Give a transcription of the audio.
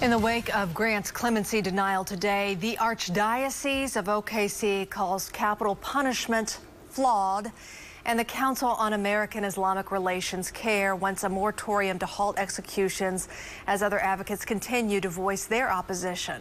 In the wake of Grant's clemency denial today, the Archdiocese of OKC calls capital punishment flawed. And the Council on American Islamic Relations CAIR wants a moratorium to halt executions as other advocates continue to voice their opposition.